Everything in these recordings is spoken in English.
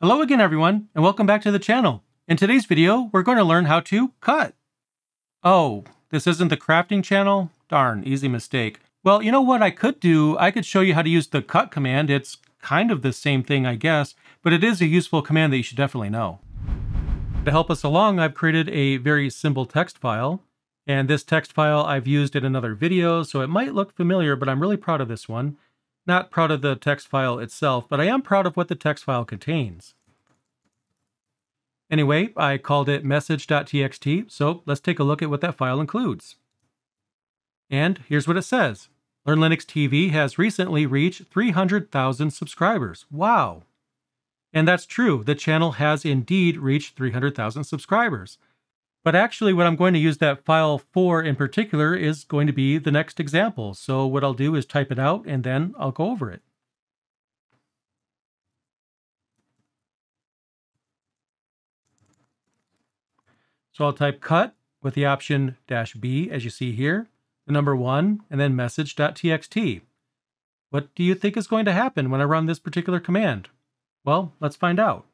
Hello again everyone, and welcome back to the channel. In today's video, we're going to learn how to cut. Oh, this isn't the crafting channel? Darn, easy mistake. Well, you know what I could do? I could show you how to use the cut command. It's kind of the same thing, I guess, but it is a useful command that you should definitely know. To help us along, I've created a very simple text file, and this text file I've used in another video, so it might look familiar, but I'm really proud of this one. Not proud of the text file itself, but I am proud of what the text file contains. Anyway, I called it message.txt, so let's take a look at what that file includes. And here's what it says. Learn Linux TV has recently reached 300,000 subscribers. Wow! And that's true, the channel has indeed reached 300,000 subscribers. But actually what I'm going to use that file for in particular is going to be the next example. So what I'll do is type it out and then I'll go over it. So I'll type cut with the option dash B as you see here, the number one, and then message.txt. What do you think is going to happen when I run this particular command? Well, let's find out.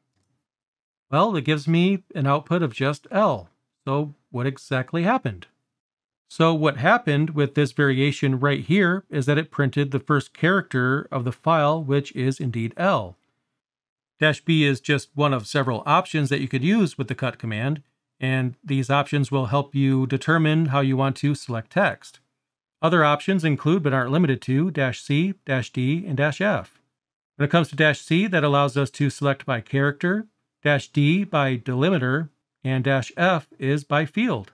Well, it gives me an output of just L. So what exactly happened? So what happened with this variation right here is that it printed the first character of the file, which is indeed L. Dash B is just one of several options that you could use with the cut command, and these options will help you determine how you want to select text. Other options include but aren't limited to dash C, dash D, and dash F. When it comes to dash C, that allows us to select by character, dash D by delimiter, and dash F is by field.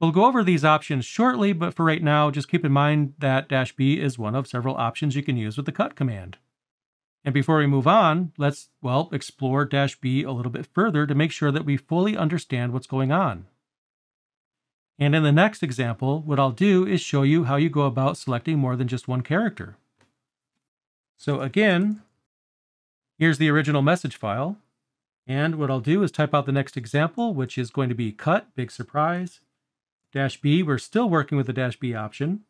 We'll go over these options shortly, but for right now, just keep in mind that dash B is one of several options you can use with the cut command. And before we move on, let's, well, explore dash B a little bit further to make sure that we fully understand what's going on. And in the next example, what I'll do is show you how you go about selecting more than just one character. So again, here's the original message file. And what I'll do is type out the next example, which is going to be cut, big surprise. Dash B, we're still working with the dash B option.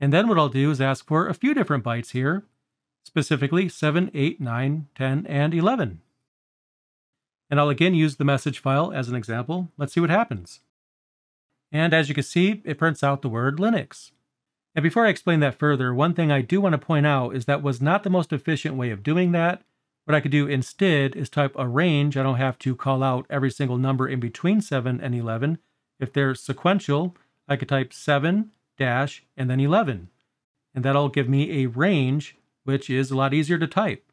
And then what I'll do is ask for a few different bytes here, specifically 7, 8, 9, 10, and 11. And I'll again use the message file as an example. Let's see what happens. And as you can see, it prints out the word Linux. And before I explain that further, one thing I do want to point out is that was not the most efficient way of doing that, what I could do instead is type a range. I don't have to call out every single number in between 7 and 11. If they're sequential, I could type 7 dash and then 11. And that'll give me a range, which is a lot easier to type.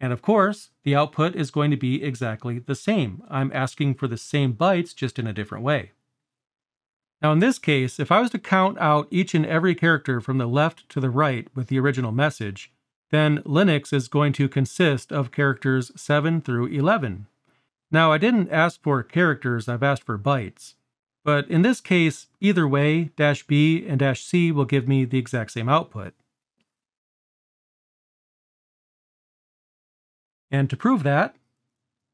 And of course, the output is going to be exactly the same. I'm asking for the same bytes, just in a different way. Now in this case, if I was to count out each and every character from the left to the right with the original message, then Linux is going to consist of characters 7 through 11. Now, I didn't ask for characters, I've asked for bytes. But in this case, either way, dash B and dash C will give me the exact same output. And to prove that,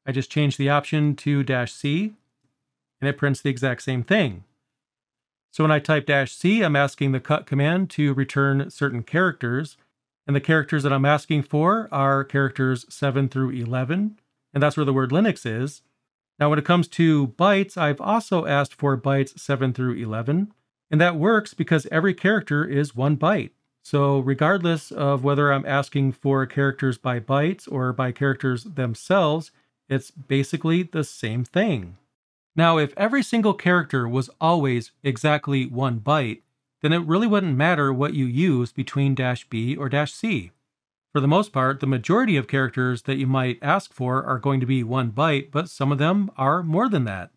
I just change the option to dash C, and it prints the exact same thing. So when I type dash C, I'm asking the cut command to return certain characters, and the characters that I'm asking for are characters 7 through 11, and that's where the word Linux is. Now, when it comes to bytes, I've also asked for bytes 7 through 11, and that works because every character is one byte. So regardless of whether I'm asking for characters by bytes or by characters themselves, it's basically the same thing. Now, if every single character was always exactly one byte, then it really wouldn't matter what you use between dash B or dash C. For the most part, the majority of characters that you might ask for are going to be one byte, but some of them are more than that.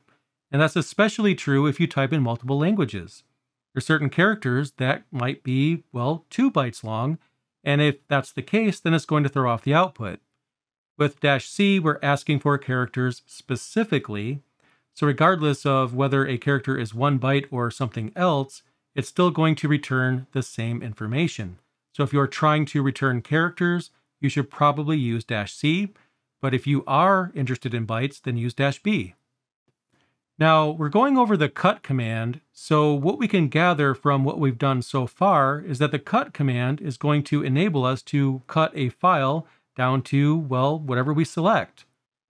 And that's especially true if you type in multiple languages. There's certain characters that might be, well, two bytes long, and if that's the case, then it's going to throw off the output. With dash C, we're asking for characters specifically, so regardless of whether a character is one byte or something else, it's still going to return the same information. So if you're trying to return characters, you should probably use dash C, but if you are interested in bytes, then use dash B. Now, we're going over the cut command, so what we can gather from what we've done so far is that the cut command is going to enable us to cut a file down to, well, whatever we select.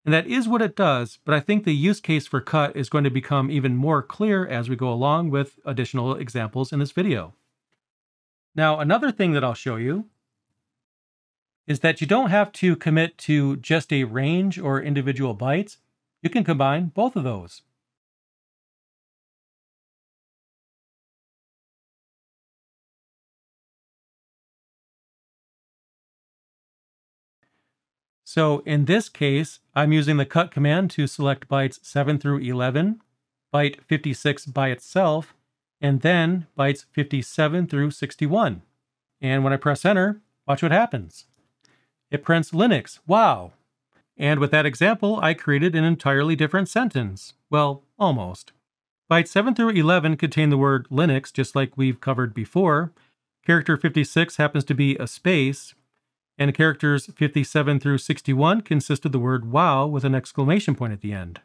And that is what it does, but I think the use case for cut is going to become even more clear as we go along with additional examples in this video. Now, another thing that I'll show you is that you don't have to commit to just a range or individual bytes. You can combine both of those. So in this case, I'm using the cut command to select bytes 7 through 11, byte 56 by itself, and then bytes 57 through 61. And when I press enter, watch what happens. It prints Linux, wow. And with that example, I created an entirely different sentence. Well, almost. Bytes 7 through 11 contain the word Linux, just like we've covered before. Character 56 happens to be a space, and characters 57 through 61 consist of the word wow with an exclamation point at the end.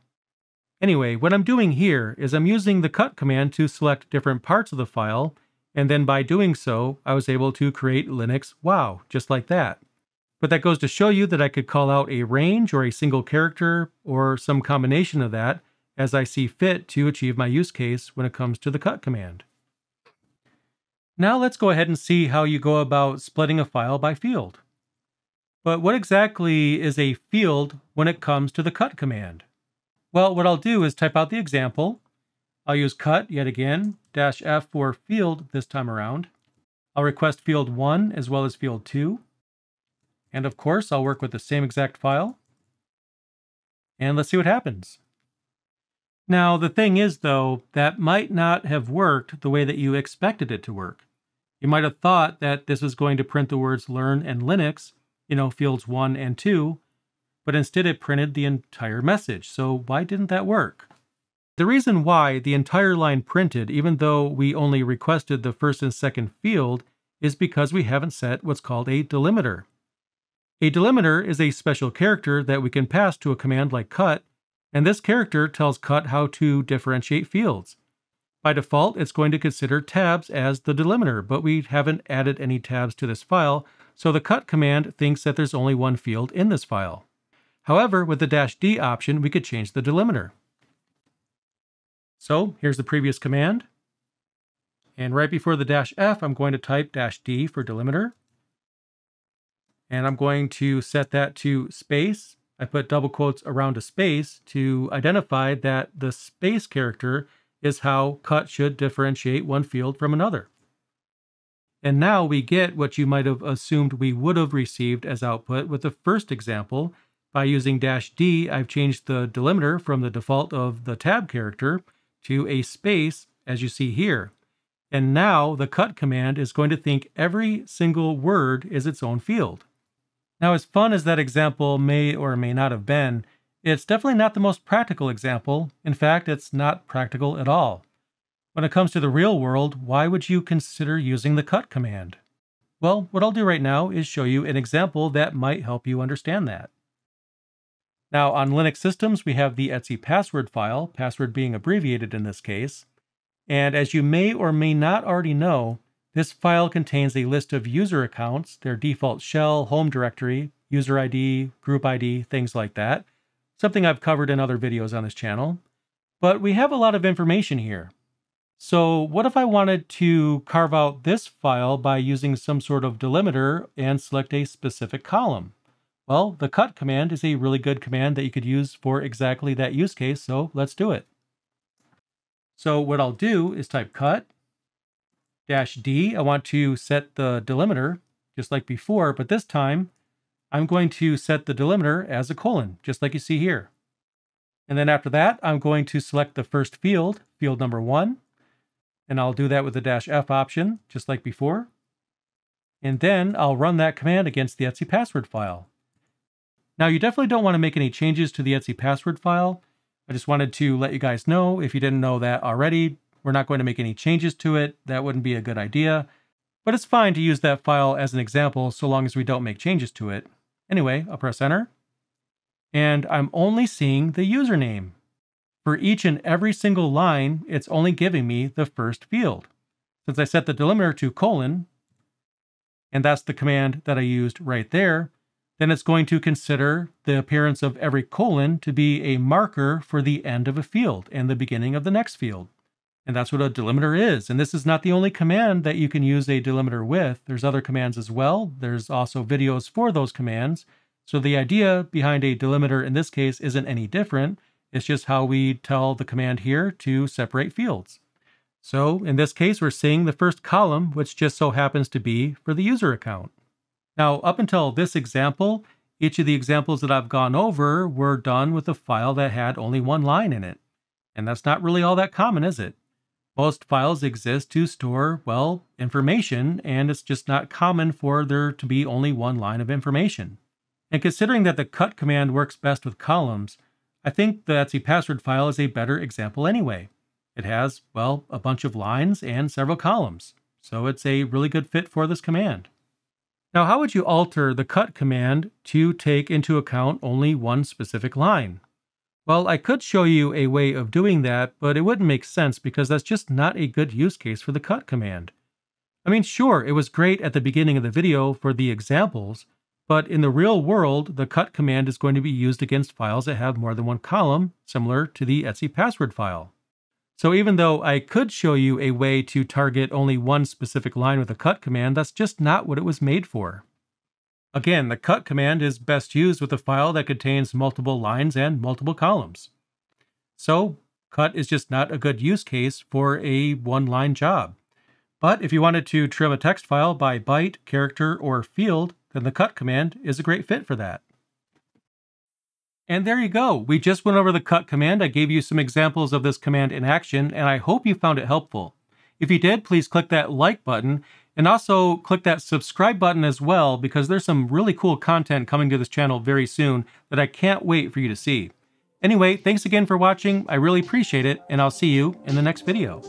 Anyway, what I'm doing here is I'm using the cut command to select different parts of the file, and then by doing so, I was able to create Linux wow, just like that. But that goes to show you that I could call out a range or a single character or some combination of that as I see fit to achieve my use case when it comes to the cut command. Now let's go ahead and see how you go about splitting a file by field. But what exactly is a field when it comes to the cut command? Well, what I'll do is type out the example. I'll use cut yet again, dash F for field this time around. I'll request field 1 as well as field 2. And of course, I'll work with the same exact file. And let's see what happens. Now, the thing is, though, that might not have worked the way that you expected it to work. You might have thought that this was going to print the words learn and Linux, you know, fields one and two, but instead it printed the entire message. So why didn't that work? The reason why the entire line printed, even though we only requested the first and second field, is because we haven't set what's called a delimiter. A delimiter is a special character that we can pass to a command like cut, and this character tells cut how to differentiate fields. By default, it's going to consider tabs as the delimiter, but we haven't added any tabs to this file, so the cut command thinks that there's only one field in this file. However, with the dash "-d option, we could change the delimiter. So here's the previous command. And right before the dash "-f, I'm going to type dash "-d for delimiter. And I'm going to set that to space. I put double quotes around a space to identify that the space character is how cut should differentiate one field from another. And now we get what you might have assumed we would have received as output with the first example. By using dash D, I've changed the delimiter from the default of the tab character to a space, as you see here. And now the cut command is going to think every single word is its own field. Now, as fun as that example may or may not have been, it's definitely not the most practical example. In fact, it's not practical at all. When it comes to the real world, why would you consider using the cut command? Well, what I'll do right now is show you an example that might help you understand that. Now, on Linux systems, we have the etc password file, password being abbreviated in this case. And as you may or may not already know, this file contains a list of user accounts, their default shell, home directory, user ID, group ID, things like that. Something I've covered in other videos on this channel. But we have a lot of information here. So what if I wanted to carve out this file by using some sort of delimiter and select a specific column? Well, the cut command is a really good command that you could use for exactly that use case, so let's do it. So what I'll do is type cut, dash D. I want to set the delimiter just like before, but this time I'm going to set the delimiter as a colon, just like you see here. And then after that, I'm going to select the first field, field number one, and I'll do that with the dash F option, just like before. And then I'll run that command against the etc password file. Now you definitely don't want to make any changes to the etc password file. I just wanted to let you guys know, if you didn't know that already, we're not going to make any changes to it. That wouldn't be a good idea. But it's fine to use that file as an example so long as we don't make changes to it. Anyway, I'll press enter. And I'm only seeing the username. For each and every single line, it's only giving me the first field. Since I set the delimiter to colon, and that's the command that I used right there, then it's going to consider the appearance of every colon to be a marker for the end of a field and the beginning of the next field. And that's what a delimiter is. And this is not the only command that you can use a delimiter with. There's other commands as well. There's also videos for those commands. So the idea behind a delimiter in this case isn't any different. It's just how we tell the command here to separate fields. So in this case, we're seeing the first column, which just so happens to be for the user account. Now, up until this example, each of the examples that I've gone over were done with a file that had only one line in it. And that's not really all that common, is it? Most files exist to store, well, information, and it's just not common for there to be only one line of information. And considering that the cut command works best with columns, I think the etc password file is a better example anyway. It has, well, a bunch of lines and several columns, so it's a really good fit for this command. Now, how would you alter the cut command to take into account only one specific line? Well, I could show you a way of doing that, but it wouldn't make sense because that's just not a good use case for the cut command. I mean, sure, it was great at the beginning of the video for the examples, but in the real world, the cut command is going to be used against files that have more than one column, similar to the etc password file. So even though I could show you a way to target only one specific line with a cut command, that's just not what it was made for. Again, the cut command is best used with a file that contains multiple lines and multiple columns. So cut is just not a good use case for a one-line job. But if you wanted to trim a text file by byte, character, or field, then the cut command is a great fit for that. And there you go. We just went over the cut command. I gave you some examples of this command in action, and I hope you found it helpful. If you did, please click that like button and also click that subscribe button as well because there's some really cool content coming to this channel very soon that I can't wait for you to see. Anyway, thanks again for watching. I really appreciate it, and I'll see you in the next video.